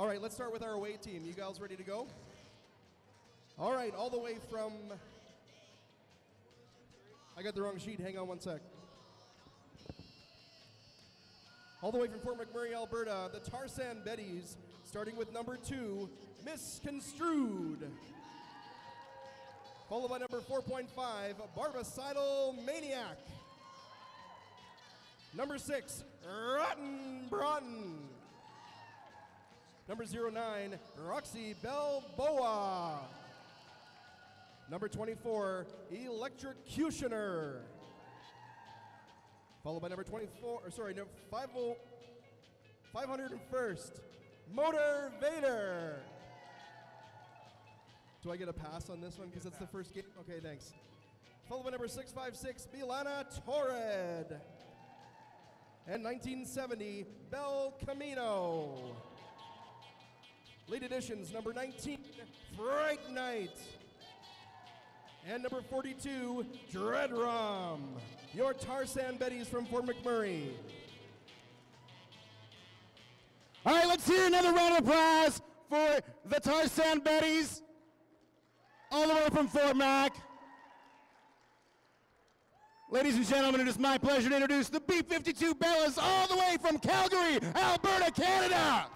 All right, let's start with our away team. You guys ready to go? All right, all the way from. I got the wrong sheet. Hang on one sec. All the way from Fort McMurray, Alberta, the Tarsand Betties, starting with number two, Misconstrued. Followed by number 4.5, Barbicidal Maniac. Number six, Rotten Broughton. Number 09, Roxy Balboa. Number 24, Electrocutioner. Followed by number 24, or sorry, 50, 501st, Motor Vader. Do I get a pass on this one because that's the first game? Okay, thanks. Followed by number 656, Milana Torred. And 1970, Bel Camino. Late editions, number 19, Fright Night. And number 42, Dread Rum. Your Tarsand Betties from Fort McMurray. All right, let's hear another round of applause for the Tarsand Betties, all the way from Fort Mac. Ladies and gentlemen, it is my pleasure to introduce the B-52 Bellas, all the way from Calgary, Alberta, Canada.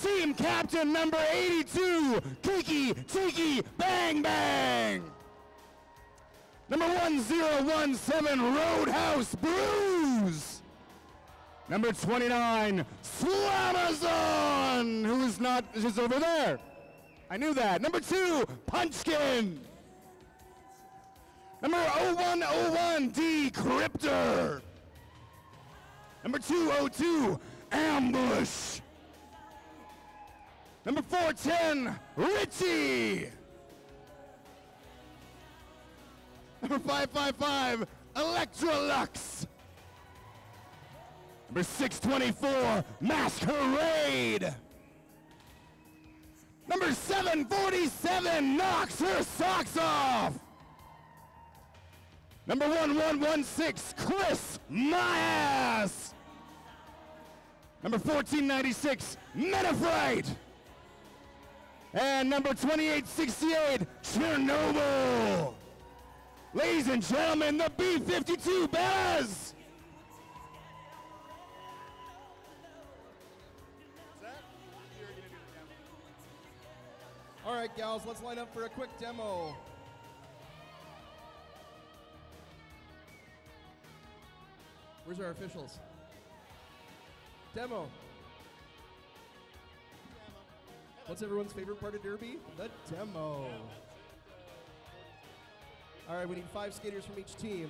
Team captain number 82, Kiki Tiki Bang Bang. Number 1017, Roadhouse Blues. Number 29, Slamazon, who is not, is over there. I knew that. Number two, Punchkin. Number 0101, Decryptor. Number 202, Ambush. Number 410, Richie. Number 555, Electrolux. Number 624, Masquerade. Number 747 knocks her socks off. Number 1116, Chris Myas. Number 1496, Metaphrite. And number 2868, Chernobyl. Ladies and gentlemen, the B-52 Bellas. All right, gals, let's line up for a quick demo. Where's our officials? Demo. What's everyone's favorite part of Derby? The demo. All right, we need five skaters from each team.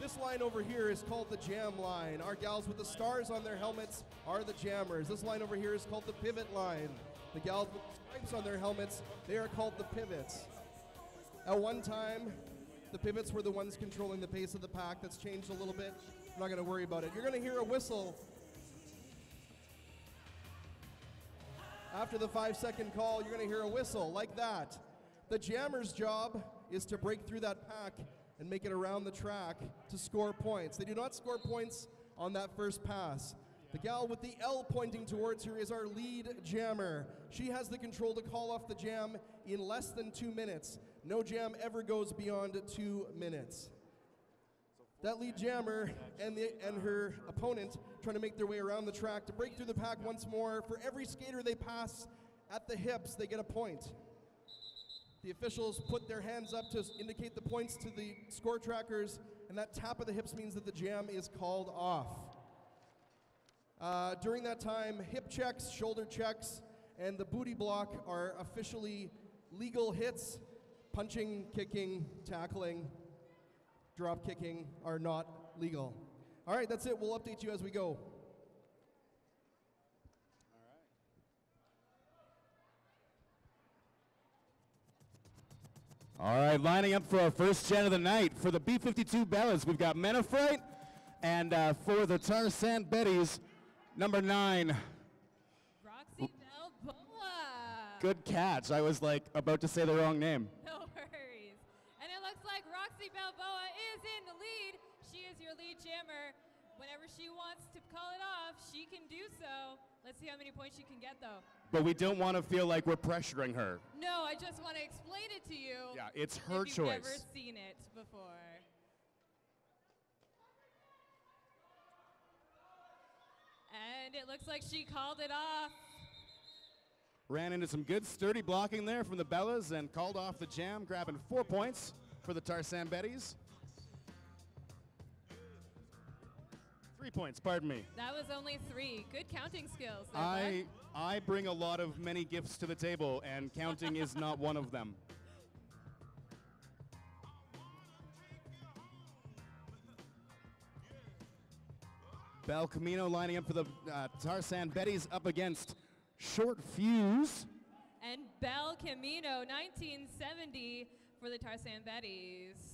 This line over here is called the jam line. Our gals with the stars on their helmets are the jammers. This line over here is called the pivot line. The gals with the stripes on their helmets, they are called the pivots. At one time, the pivots were the ones controlling the pace of the pack. That's changed a little bit. I'm not going to worry about it. You're going to hear a whistle after the five second call. You're going to hear a whistle like that. The jammer's job is to break through that pack and make it around the track to score points. They do not score points on that first pass. The gal with the L pointing towards her is our lead jammer. She has the control to call off the jam in less than two minutes. No jam ever goes beyond two minutes. That lead jammer and, the, and her opponent trying to make their way around the track to break through the pack once more. For every skater they pass at the hips, they get a point. The officials put their hands up to indicate the points to the score trackers, and that tap of the hips means that the jam is called off. Uh, during that time, hip checks, shoulder checks, and the booty block are officially legal hits. Punching, kicking, tackling, drop kicking are not legal. All right, that's it. We'll update you as we go. All right, lining up for our first gen of the night. For the B-52 Bellas, we've got Menafright, and uh, for the Tarsan Betties, number nine. Roxy Balboa. Good catch. I was like about to say the wrong name. No jammer. Whenever she wants to call it off, she can do so. Let's see how many points she can get, though. But we don't want to feel like we're pressuring her. No, I just want to explain it to you. Yeah, it's her if you've choice. never seen it before. And it looks like she called it off. Ran into some good sturdy blocking there from the Bellas and called off the jam, grabbing four points for the Tarsand Betties. Three points, pardon me. That was only three. Good counting skills. there, I I bring a lot of many gifts to the table, and counting is not one of them. Bel Camino lining up for the uh, Tarsand Betties up against Short Fuse. And Bel Camino, 1970 for the Tarsand Betties.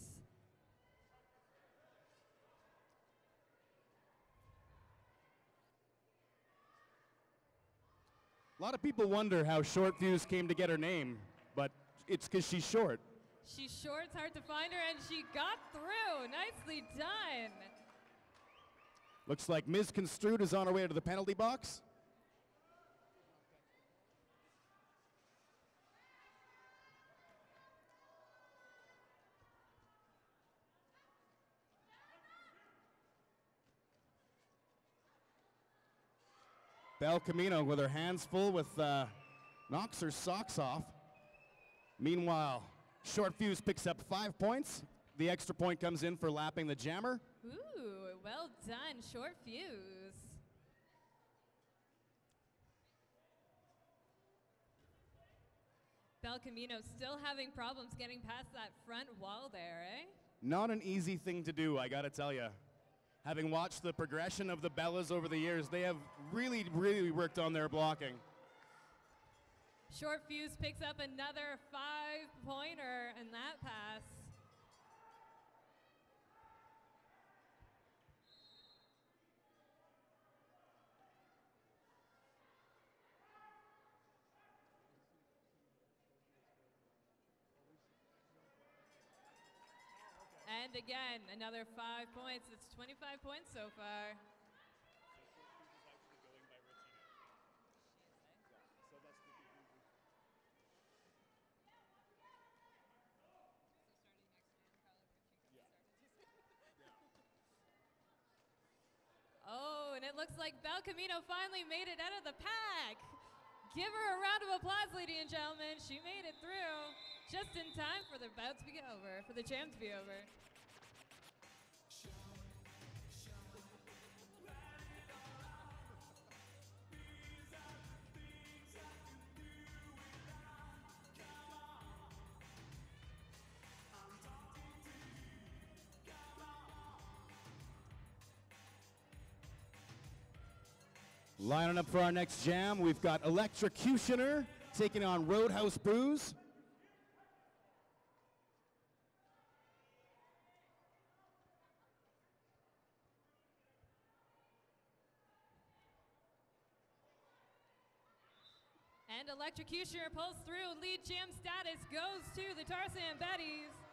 A lot of people wonder how Short Fuse came to get her name, but it's because she's short. She's short, it's hard to find her, and she got through. Nicely done. Looks like Ms. Construed is on her way to the penalty box. Bel Camino with her hands full with uh, knocks her socks off. Meanwhile, Short Fuse picks up five points. The extra point comes in for lapping the jammer. Ooh, well done. Short fuse. Bel Camino still having problems getting past that front wall there, eh? Not an easy thing to do, I gotta tell you. Having watched the progression of the Bellas over the years, they have really, really worked on their blocking. Short fuse picks up another five pointer in that pass. And again, another five points. It's 25 points so far. Oh, and it looks like Bel Camino finally made it out of the pack. Give her a round of applause, ladies and gentlemen. She made it through just in time for the bout to be over, for the jam to be over. Lining up for our next jam, we've got Electrocutioner taking on Roadhouse Booze. And Electrocutioner pulls through. Lead jam status goes to the Tarsand Betties.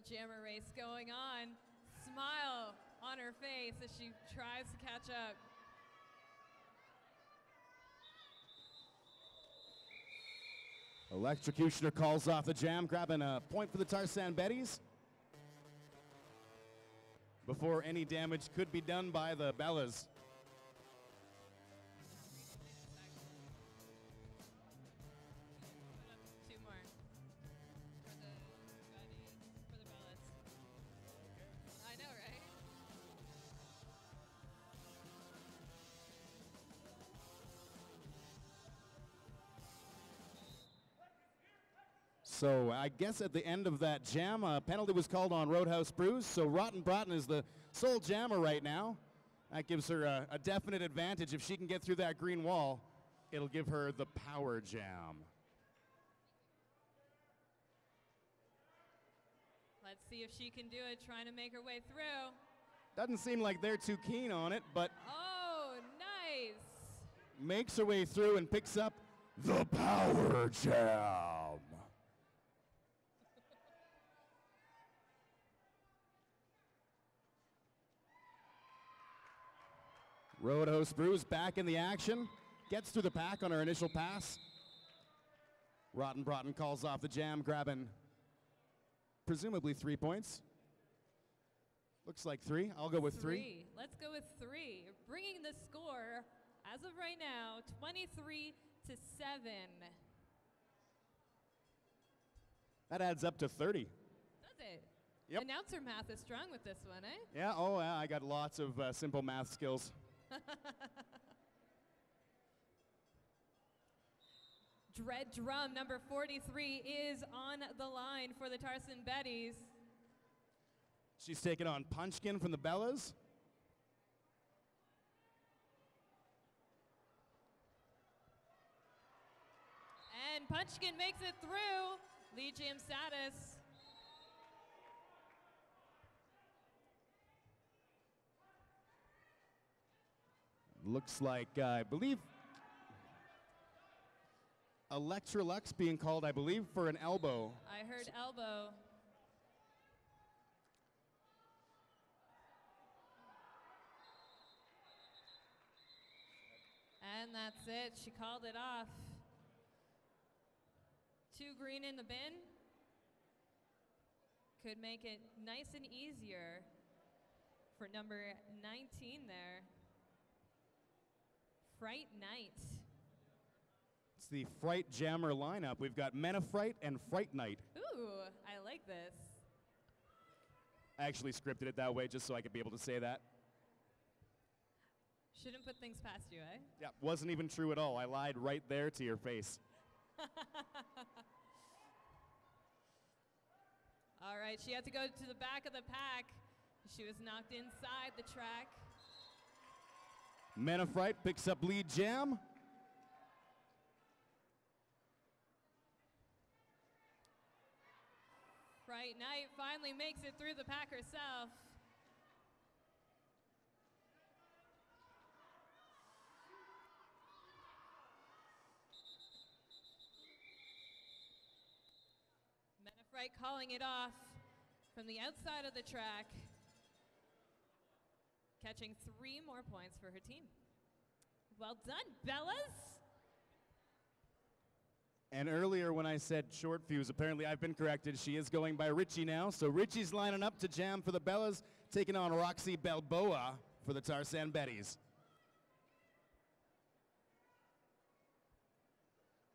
Little jammer race going on. Smile on her face as she tries to catch up. Electrocutioner calls off the jam, grabbing a point for the Tarsand Betties. Before any damage could be done by the Bellas. So I guess at the end of that jam, a penalty was called on Roadhouse Brews. So Rotten Broughton is the sole jammer right now. That gives her a, a definite advantage. If she can get through that green wall, it'll give her the power jam. Let's see if she can do it, trying to make her way through. Doesn't seem like they're too keen on it, but Oh, nice. makes her way through and picks up the Power Jam. Roadhouse Brews back in the action. Gets through the pack on her initial pass. Rotten Broughton calls off the jam, grabbing presumably three points. Looks like three. I'll go with three. Let's go with three. Bringing the score as of right now, 23 to 7. That adds up to 30. Does it? Yep. Announcer math is strong with this one, eh? Yeah, oh, yeah, I got lots of uh, simple math skills. Dread Drum number 43 is on the line for the Tarsand Betties. She's taking on Punchkin from the Bellas. And Punchkin makes it through. Lead Jam status. Looks like, uh, I believe, Electrolux being called, I believe, for an elbow. I heard elbow. And that's it. She called it off. Two green in the bin. Could make it nice and easier for number 19 there. Fright Night. It's the Fright Jammer lineup. We've got Menafright and Fright Night. Ooh, I like this. I actually scripted it that way just so I could be able to say that. Shouldn't put things past you, eh? Yeah, wasn't even true at all. I lied right there to your face. All right, she had to go to the back of the pack. She was knocked inside the track. Menafright picks up lead jam. Fright Night finally makes it through the pack herself. Menafright calling it off from the outside of the track, catching three more points for her team. Well done, Bellas. And earlier when I said short fuse, apparently I've been corrected. She is going by Richie now. So Richie's lining up to jam for the Bellas, taking on Roxy Balboa for the Tarsand Betties.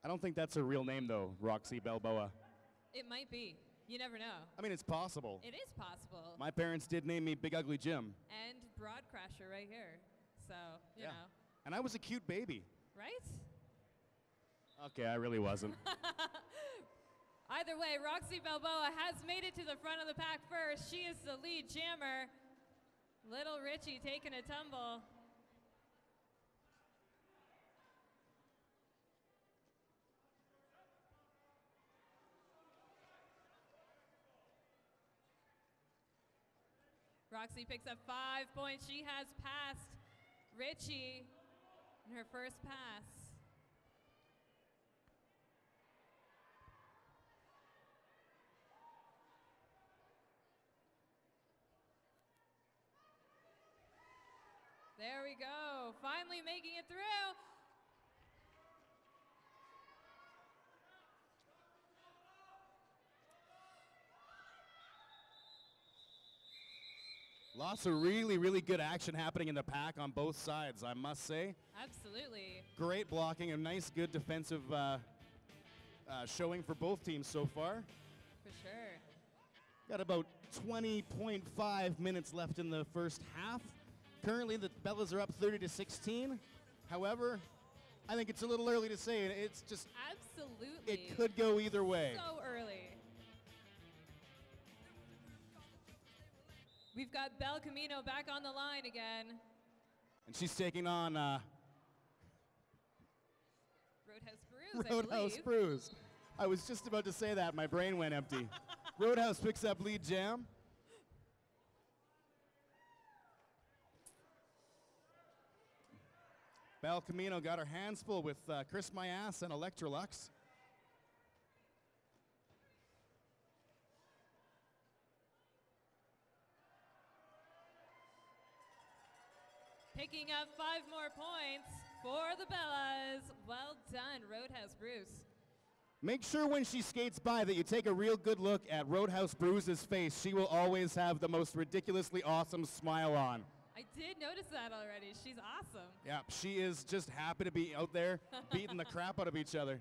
I don't think that's her real name though, Roxy Balboa. It might be. You never know. I mean, it's possible. It is possible. My parents did name me Big Ugly Jim. and Broad Crasher right here. So, you Yeah. know, And I was a cute baby. right? Okay, I really wasn't. Either way, Roxy Balboa has made it to the front of the pack first. She is the lead jammer. Little Richie taking a tumble. Roxy picks up five points. She has passed Richie in her first pass. There we go. Finally making it through. Lots of really, really good action happening in the pack on both sides, I must say. Absolutely. Great blocking, a nice, good defensive uh, uh, showing for both teams so far. For sure. Got about 20.5 minutes left in the first half. Currently, the Bellas are up 30 to 16. However, I think it's a little early to say. It's just Absolutely. it could go either way. So We've got Bel Camino back on the line again. And she's taking on uh, Roadhouse Brews, I Roadhouse believe. Brews. I was just about to say that. My brain went empty. Roadhouse picks up lead jam. Bel Camino got her hands full with uh, Chris My Ass and Electrolux. Picking up five more points for the Bellas. Well done, Roadhouse Bruce. Make sure when she skates by that you take a real good look at Roadhouse Bruce's face. She will always have the most ridiculously awesome smile on. I did notice that already. She's awesome. Yeah, she is just happy to be out there beating the crap out of each other.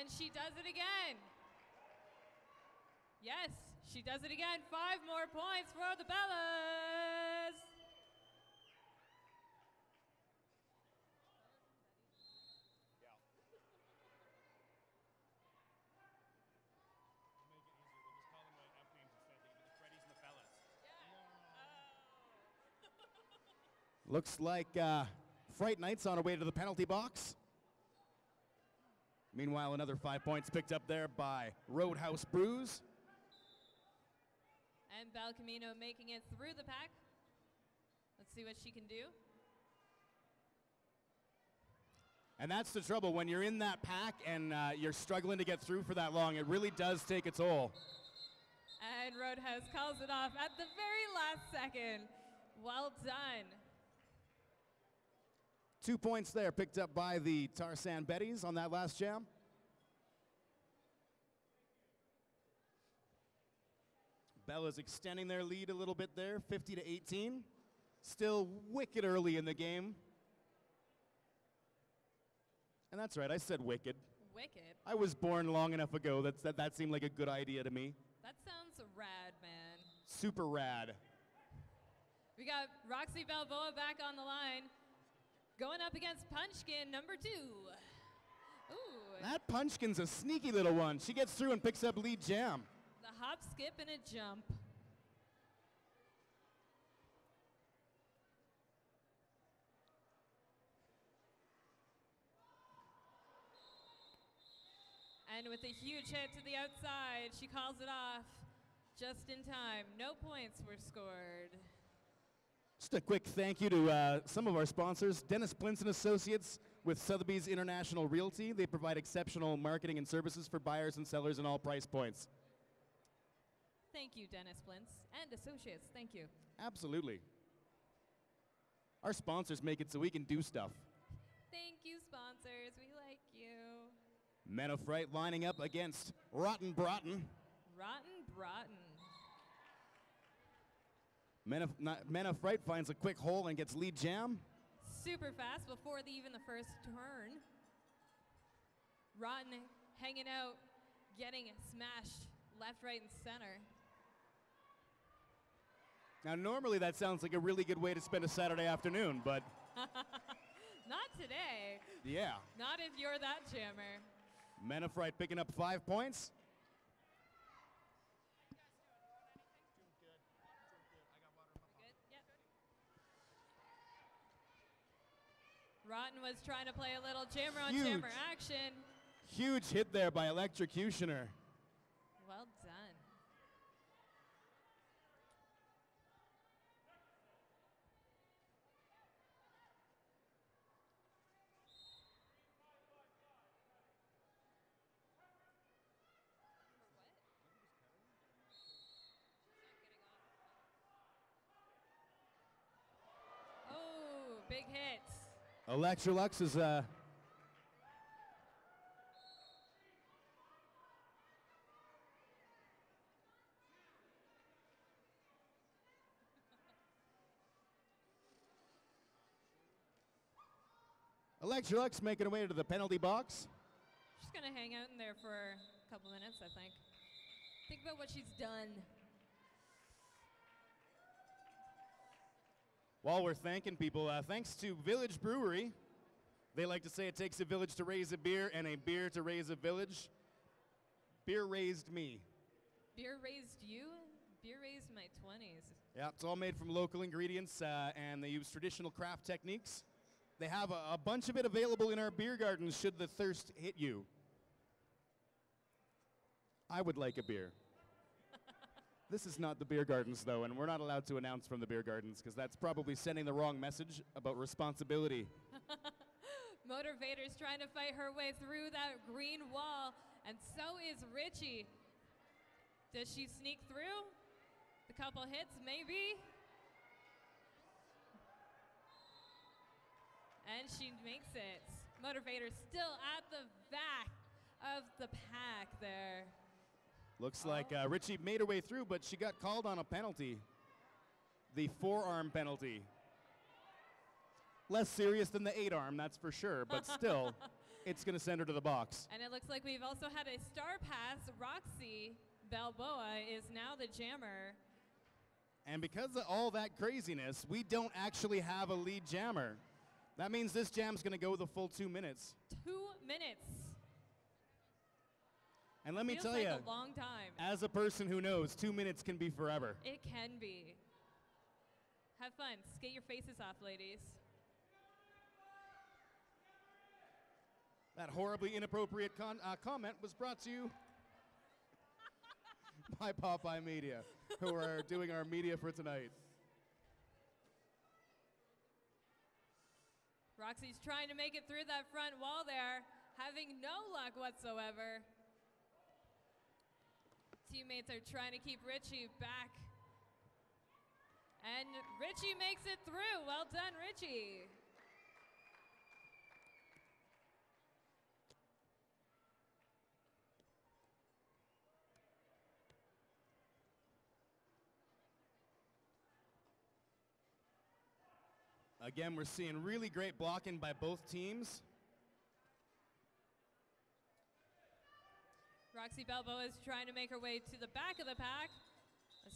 And she does it again. Yes, she does it again. Five more points for the Bellas. Looks like uh, Fright Night's on her way to the penalty box. Meanwhile, another five points picked up there by Roadhouse Brews. And Bel Camino making it through the pack. Let's see what she can do. And that's the trouble when you're in that pack and uh, you're struggling to get through for that long. It really does take a toll. And Roadhouse calls it off at the very last second. Well done. Two points there picked up by the Tarsand Betties on that last jam. Bella's extending their lead a little bit there, 50 to 18. Still wicked early in the game. And that's right, I said wicked. Wicked. I was born long enough ago that that, that seemed like a good idea to me. That sounds rad, man. Super rad. We got Roxy Balboa back on the line, going up against Punchkin number two. Ooh, That Punchkin's a sneaky little one. She gets through and picks up lead jam. The hop, skip, and a jump. And with a huge hit to the outside, she calls it off just in time. No points were scored. Just a quick thank you to uh, some of our sponsors, Dennis Plinson Associates with Sotheby's International Realty. They provide exceptional marketing and services for buyers and sellers in all price points. Thank you, Dennis Blintz and Associates. Thank you. Absolutely. Our sponsors make it so we can do stuff. Thank you, sponsors. We like you. Men of Fright lining up against Rotten Broughton. Rotten Broughton. Men of, not, Men of Fright finds a quick hole and gets lead jam. Super fast before the, even the first turn. Rotten hanging out, getting smashed left, right, and center. Now, normally that sounds like a really good way to spend a Saturday afternoon, but Not today. yeah. Not if you're that jammer. Men of Fright picking up five points. Rotten was trying to play a little jammer on Huge. jammer action. Huge hit there by Electrocutioner. Well done. Oh, big hit. Electrolux is uh, Electrolux making her way to the penalty box. She's gonna hang out in there for a couple minutes, I think. Think about what she's done. While we're thanking people, uh, thanks to Village Brewery. They like to say it takes a village to raise a beer and a beer to raise a village. Beer raised me. Beer raised you? Beer raised my 20s. Yeah, it's all made from local ingredients uh, and they use traditional craft techniques. They have a, a bunch of it available in our beer gardens should the thirst hit you. I would like a beer. This is not the beer gardens, though, and we're not allowed to announce from the beer gardens because that's probably sending the wrong message about responsibility. Motivator's trying to fight her way through that green wall, and so is Richie. Does she sneak through? The couple hits, maybe. And she makes it. Motivator still at the back of the pack there. Looks like uh, Richie made her way through, but she got called on a penalty. The forearm penalty. Less serious than the eight arm, that's for sure, but still, it's going to send her to the box. And it looks like we've also had a star pass. Roxy Balboa is now the jammer. And because of all that craziness, we don't actually have a lead jammer. That means this jam's going to go the full two minutes. Two minutes. And let me Feels tell like you, a long time. as a person who knows, two minutes can be forever. It can be. Have fun. Skate your faces off, ladies. That horribly inappropriate con- uh, comment was brought to you by Popeye Media, who are doing our media for tonight. Roxy's trying to make it through that front wall there, having no luck whatsoever. Teammates are trying to keep Richie back. And Richie makes it through. Well done, Richie. Again, we're seeing really great blocking by both teams. Roxy Balboa is trying to make her way to the back of the pack.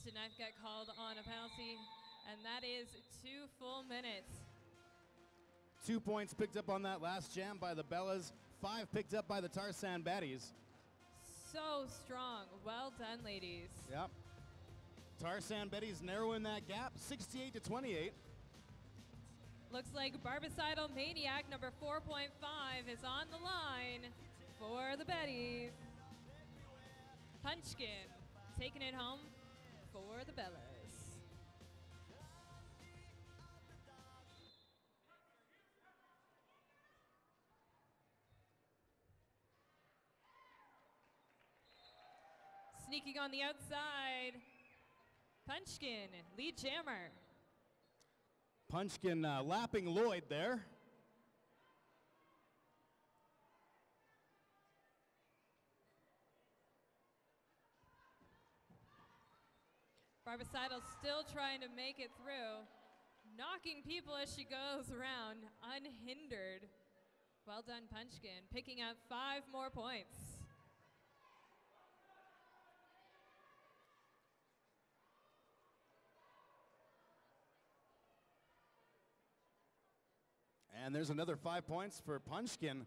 Tonight got called on a penalty, and that is two full minutes. Two points picked up on that last jam by the Bellas, five picked up by the Tarsand Baddies. So strong. Well done, ladies. Yep. Tarsand Betty's narrowing that gap, 68 to 28. Looks like Barbicidal Maniac number 4.5 is on the line for the Betties. Punchkin taking it home for the Bellas. Sneaking on the outside, Punchkin, lead jammer. Punchkin uh, lapping Lloyd there. Barbicidal still trying to make it through, knocking people as she goes around, unhindered. Well done, Punchkin, picking up five more points. And there's another five points for Punchkin.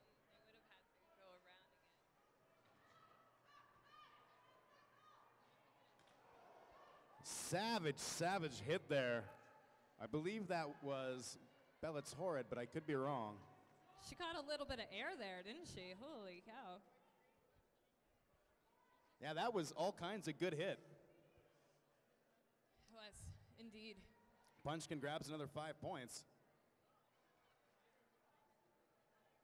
They would have had to go around again. Savage, savage hit there. I believe that was Bellett's Horrid, but I could be wrong. She caught a little bit of air there, didn't she? Holy cow. Yeah, that was all kinds of good hit. It was, indeed. Punchkin grabs another five points.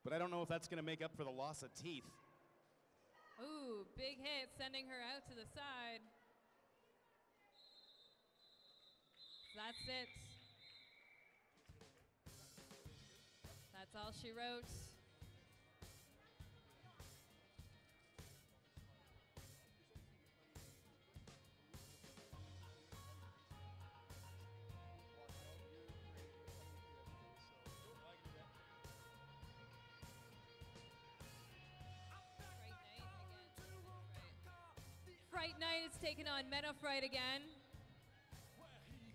But I don't know if that's going to make up for the loss of teeth. Ooh, big hit, sending her out to the side. That's it. That's all she wrote. Fright Night is taking on Meadow Fright again.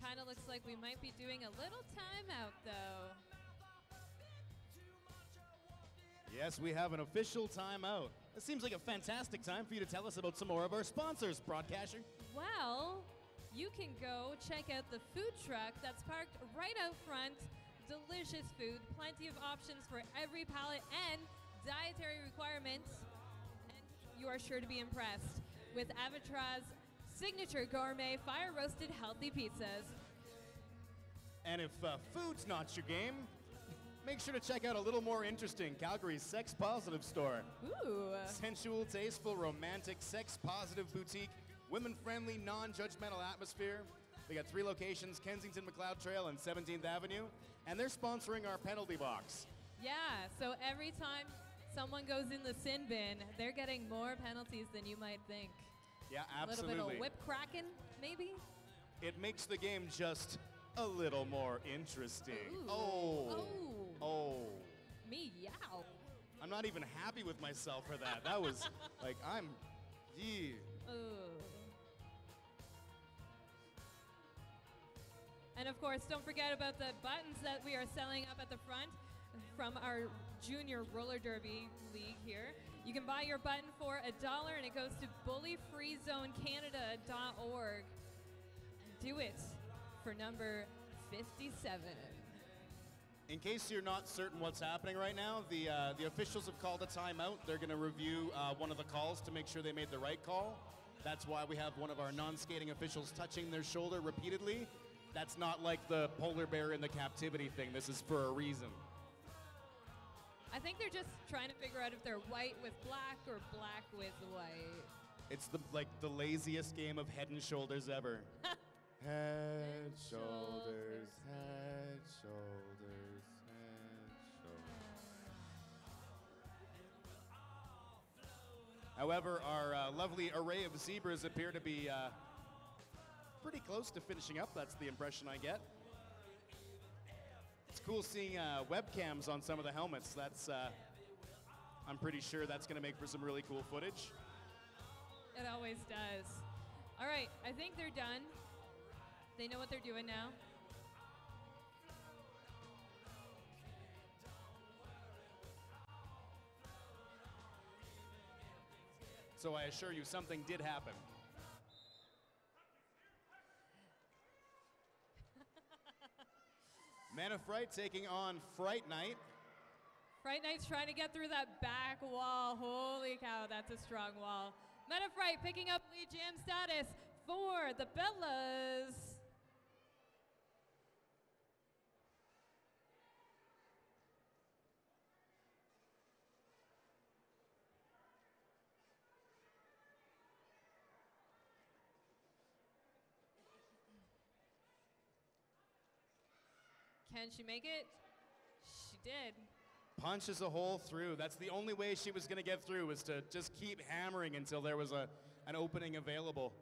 Kind of looks like we might be doing a little timeout though. Yes, we have an official timeout. This seems like a fantastic time for you to tell us about some more of our sponsors, broadcaster. Well, you can go check out the food truck that's parked right out front. Delicious food, plenty of options for every palate, and dietary requirements, and you are sure to be impressed with Avatraz signature gourmet fire roasted healthy pizzas. And if uh, food's not your game, make sure to check out a little more interesting Calgary's Sex Positive store. Ooh. Sensual, tasteful, romantic, sex positive boutique, women friendly, non judgmental atmosphere. They got three locations Kensington Macleod Trail and 17th Avenue, and they're sponsoring our penalty box. Yeah, so every time someone goes in the sin bin, they're getting more penalties than you might think. Yeah, absolutely. A little bit of whip cracking, maybe? It makes the game just a little more interesting. Ooh. Oh. Oh. Oh. Me yow. I'm not even happy with myself for that. That was like, I'm. Yee. Ooh. And of course, don't forget about the buttons that we are selling up at the front from our junior roller derby league here. You can buy your button for a dollar and it goes to bullyfreezonecanada.org. Do it for number 57. In case you're not certain what's happening right now, the uh, the officials have called a timeout. They're going to review uh, one of the calls to make sure they made the right call. That's why we have one of our non-skating officials touching their shoulder repeatedly. That's not like the polar bear in the captivity thing. This is for a reason. I think they're just trying to figure out if they're white with black or black with white. It's the like the laziest game of head and shoulders ever. head, shoulders, head, shoulders, head, shoulders. However, our uh, lovely array of zebras appear to be uh, pretty close to finishing up. That's the impression I get. It's cool seeing uh, webcams on some of the helmets. That's, uh, I'm pretty sure that's going to make for some really cool footage. It always does. All right, I think they're done. They know what they're doing now. So I assure you, something did happen. Men of Fright taking on Fright Night. Fright Night's trying to get through that back wall. Holy cow, that's a strong wall. Of Fright picking up lead jam status for the Bellas. Can she make it? She did. Punches a hole through. That's the only way she was going to get through, was to just keep hammering until there was a, an opening available.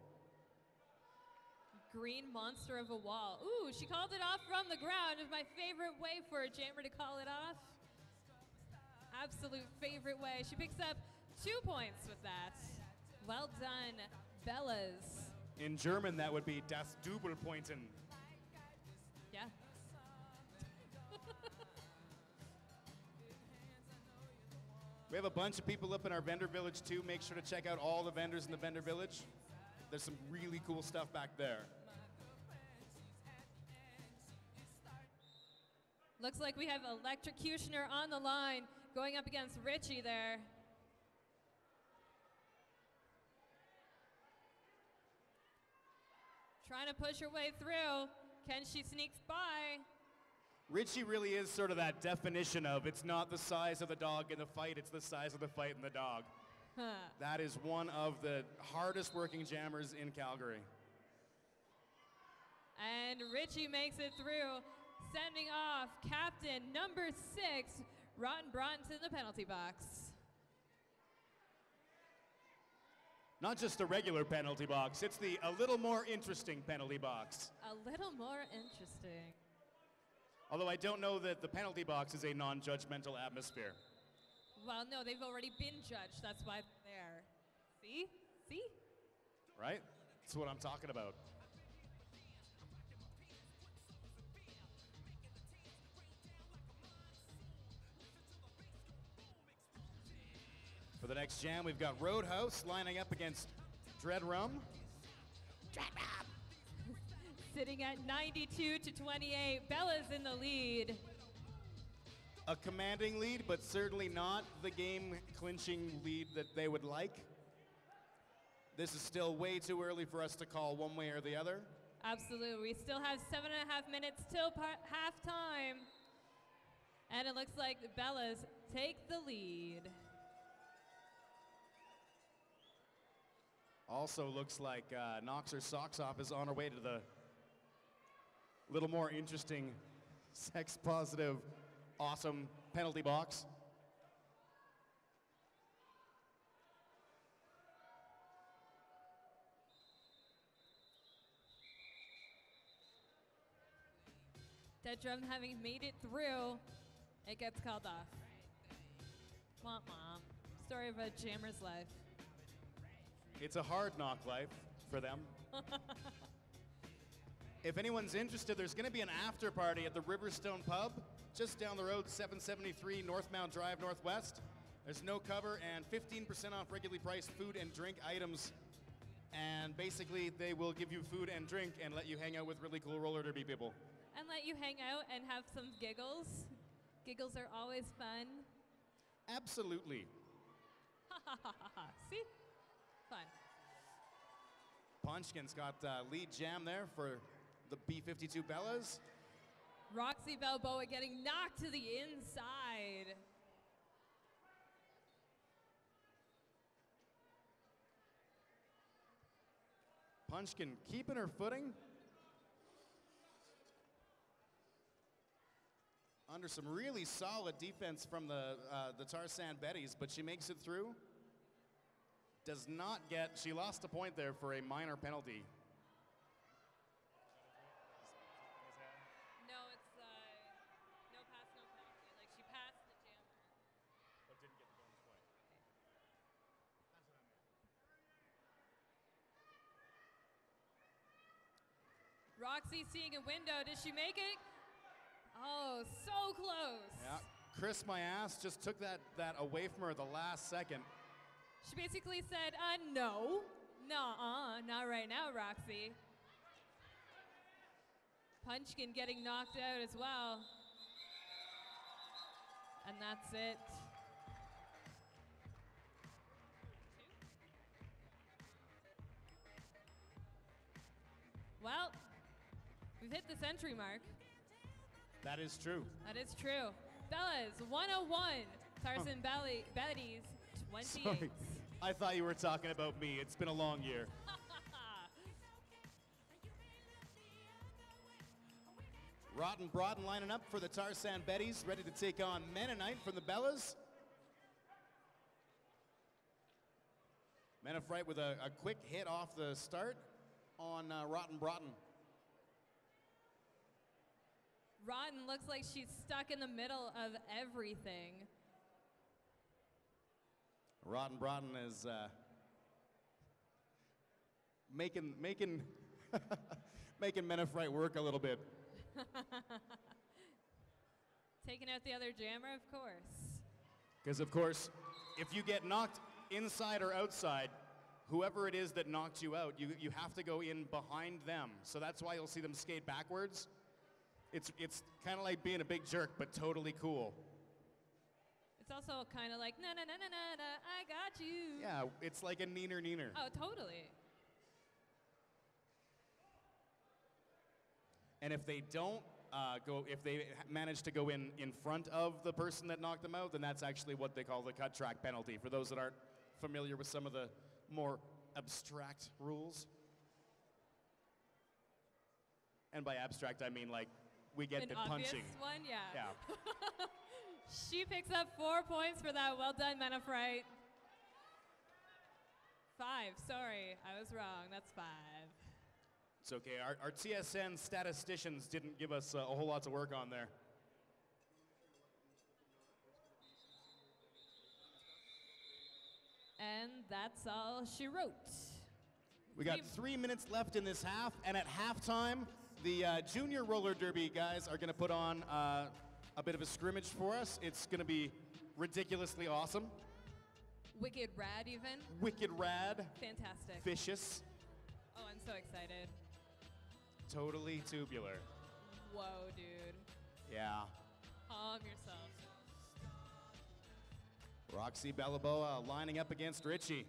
Green monster of a wall. Ooh, she called it off from the ground. Is my favorite way for a jammer to call it off. Absolute favorite way. She picks up two points with that. Well done, Bellas. In German, that would be Das Doppelpointen. We have a bunch of people up in our vendor village too. Make sure to check out all the vendors in the vendor village. There's some really cool stuff back there. Looks like we have Electrocutioner on the line going up against Richie there. Trying to push her way through. Can she sneak by? Richie really is sort of that definition of it's not the size of the dog in the fight, it's the size of the fight in the dog. Huh. That is one of the hardest working jammers in Calgary. And Richie makes it through, sending off captain number six, Rotten Broughton, to the penalty box. Not just a regular penalty box, it's the a little more interesting penalty box. A little more interesting. Although I don't know that the penalty box is a non judgmental atmosphere. Well, no, they've already been judged. That's why they're there. See? See? right? That's what I'm talking about. For the next jam, we've got Roadhouse lining up against Dread Rum. Sitting at 92 to 28. Bella's in the lead. a commanding lead, but certainly not the game clinching lead that they would like. This is still way too early for us to call one way or the other. Absolutely. We still have seven and a half minutes till halftime. And it looks like the Bellas take the lead. Also looks like uh, Knocks her socks off is on her way to the little more interesting, sex positive, awesome penalty box. Dead Drum having made it through, it gets called off. Womp womp. Story of a jammer's life. It's a hard knock life for them. if anyone's interested, there's going to be an after party at the Riverstone Pub just down the road, 773 North Northmount Drive Northwest. There's no cover and 15% off regularly priced food and drink items. And basically, they will give you food and drink and let you hang out with really cool roller derby people. And let you hang out and have some giggles. Giggles are always fun. Absolutely. See? Fun. Punchkin's got uh, lead jam there for the B52 Bellas. Roxy Balboa getting knocked to the inside. Punchkin keeping her footing. Under some really solid defense from the uh, the Tarsand Betties, but she makes it through. Does not get. She lost a point there for a minor penalty. No, it's uh, no pass, no penalty. Like she passed the jammer. Roxy seeing a window. Did she make it? Oh, so close. Yeah. Chris Mayas, just took that that away from her the last second. She basically said, uh, no. Nuh-uh, not right now, Roxy. Punchkin getting knocked out as well. And that's it. We've hit the century mark. That is true. That is true. Bellas, 101. Tarsand Belly, Betty's, 28. Sorry. I thought you were talking about me. It's been a long year. Rotten Broughton lining up for the Tarsand Betties, ready to take on Mennonite from the Bellas. Menafright with a, a quick hit off the start on uh, Rotten Broughton. Rotten looks like she's stuck in the middle of everything. Rotten Broughton is uh, making making making Menafright work a little bit. Taking out the other jammer, of course. Because, of course, if you get knocked inside or outside, whoever it is that knocked you out, you, you have to go in behind them. So that's why you'll see them skate backwards. It's, it's kind of like being a big jerk, but totally cool. It's also kind of like, na na na na na na, I got you. Yeah, it's like a neener neener. Oh, totally. And if they don't uh, go, if they manage to go in in front of the person that knocked them out, then that's actually what they call the cut track penalty. For those that aren't familiar with some of the more abstract rules. And by abstract, I mean like we get An the punching. one, yeah. Yeah. She picks up four points for that. Well done, Menafright. Five. Sorry, I was wrong. That's five. It's okay. Our, our TSN statisticians didn't give us uh, a whole lot to work on there. And that's all she wrote. We got Three- three minutes left in this half, and at halftime, the uh, junior roller derby guys are going to put on uh, a bit of a scrimmage for us. It's going to be ridiculously awesome, Wicked rad, even. wicked rad, Fantastic. vicious, Oh, I'm so excited. totally tubular. Whoa, dude. Yeah. Calm yourself. Roxy Balaboa lining up against Richie.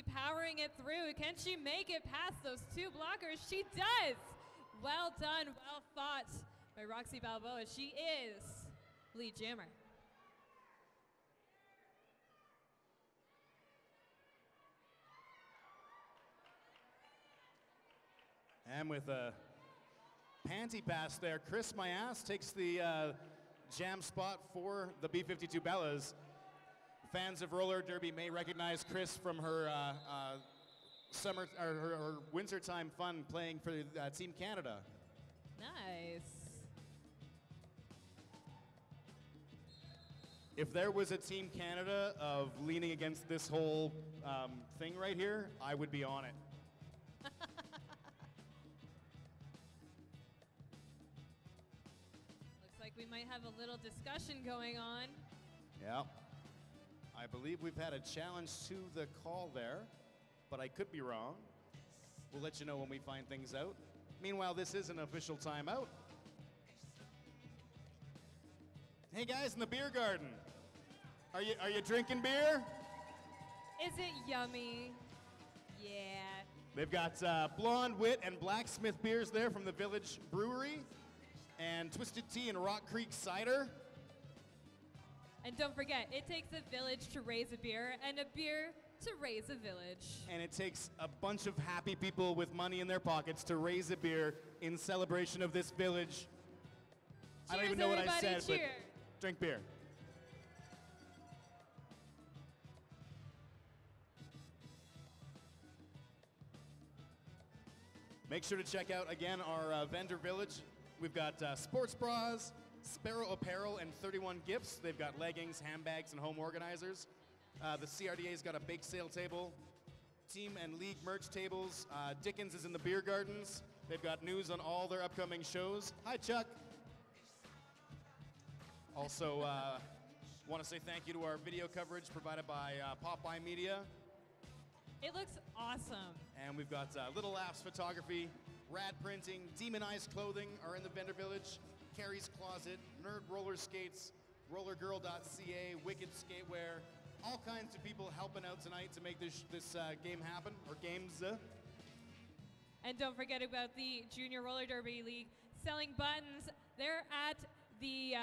Powering it through. Can she make it past those two blockers? She does. Well done, well fought by Roxy Balboa. She is lead jammer. And with a panty pass there, Chris Mayas takes the uh, jam spot for the B-52 Bellas. Fans of roller derby may recognize Chris from her uh, uh, summer or her, her wintertime fun playing for uh, Team Canada. Nice. If there was a Team Canada of leaning against this whole um, thing right here, I would be on it. Looks like we might have a little discussion going on. Yeah. I believe we've had a challenge to the call there, but I could be wrong. We'll let you know when we find things out. Meanwhile, this is an official timeout. Hey guys in the beer garden, are you are you drinking beer? Is it yummy? Yeah. They've got uh, Blonde Wit and Blacksmith beers there from the Village Brewery, and Twisted Tea and Rock Creek cider. And don't forget, it takes a village to raise a beer and a beer to raise a village. And it takes a bunch of happy people with money in their pockets to raise a beer in celebration of this village. I don't even know what I said, but drink beer. Make sure to check out again our uh, vendor village. We've got uh, sports bras, Sparrow Apparel, and 31 gifts. They've got leggings, handbags, and home organizers. Uh, the CRDA's got a bake sale table, team and league merch tables. Uh, Dickens is in the beer gardens. They've got news on all their upcoming shows. Hi, Chuck. Also, uh, want to say thank you to our video coverage provided by uh, Popeye Media. It looks awesome. And we've got uh, Little Laughs Photography, Rad Printing, Demonized Clothing are in the vendor village, Carrie's Closet, Nerd Roller Skates, RollerGirl.ca, Wicked Skatewear, all kinds of people helping out tonight to make this, this uh, game happen, or games. Uh. And don't forget about the Junior Roller Derby League selling buttons. They're at the uh,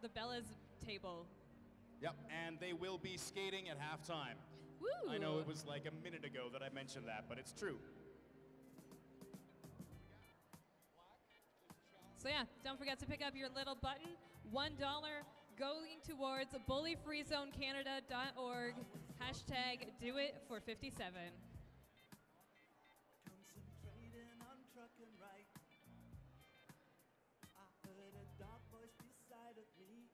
the Bella's table. Yep, and they will be skating at halftime. Woo! I know it was like a minute ago that I mentioned that, but it's true. So yeah, don't forget to pick up your little button. One dollar going towards bullyfreezonecanada.org. Hashtag do it for 57. Concentrating on trucking right. I heard a dark voice beside of me.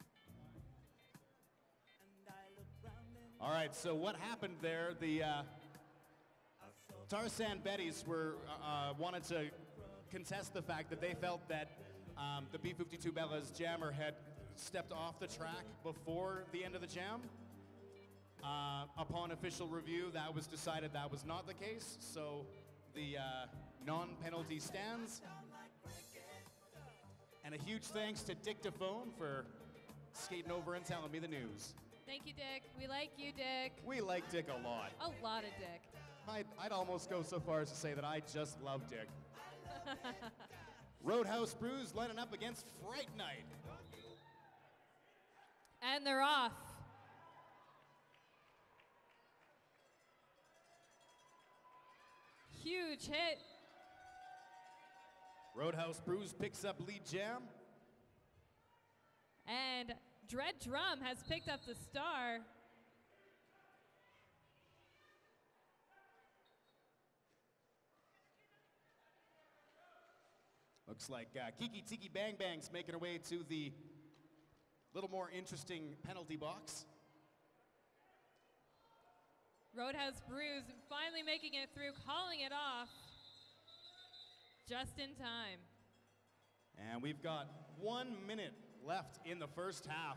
And I looked round and All right, so what happened there? The uh, I saw Tarsand Betties were uh, uh, wanted to contest the fact that they felt that um, the B-52 Bella's jammer had stepped off the track before the end of the jam. Uh, upon official review, that was decided that was not the case, so the uh, non-penalty stands. And a huge thanks to Dictaphone for skating over and telling me the news. Thank you, Dick. We like you, Dick. We like Dick a lot. A lot of Dick. I'd, I'd almost go so far as to say that I just love Dick. Roadhouse Brews lining up against Fright Night. And they're off. Huge hit. Roadhouse Brews picks up lead jam. And Dread Drum has picked up the star. Looks like uh, Kiki Tiki Bang Bang's making her way to the little more interesting penalty box. Roadhouse Brews finally making it through, calling it off just in time. And we've got one minute left in the first half.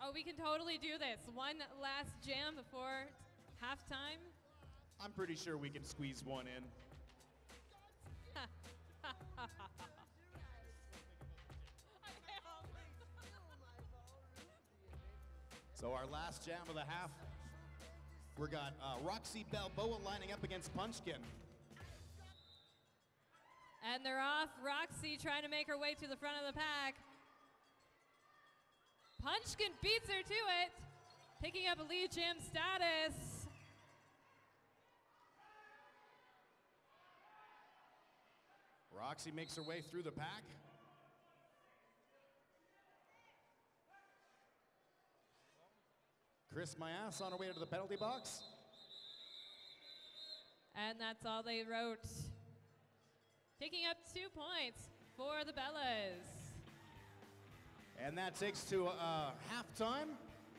Oh, we can totally do this. One last jam before halftime. I'm pretty sure we can squeeze one in. So our last jam of the half, we got uh, Roxy Balboa lining up against Punchkin. And they're off. Roxy trying to make her way to the front of the pack. Punchkin beats her to it, picking up a lead jam status. Roxy makes her way through the pack. Chris Mayas on her way to the penalty box. And that's all they wrote. Picking up two points for the Bellas. And that takes to uh, halftime.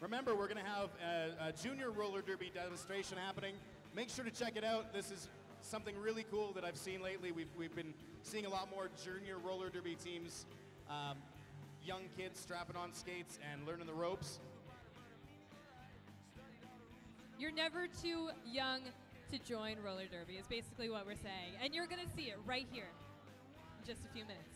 Remember, we're going to have a, a junior roller derby demonstration happening. Make sure to check it out. This is something really cool that I've seen lately. We've, we've been seeing a lot more junior roller derby teams, um, young kids strapping on skates and learning the ropes. You're never too young to join roller derby, is basically what we're saying. And you're going to see it right here in just a few minutes.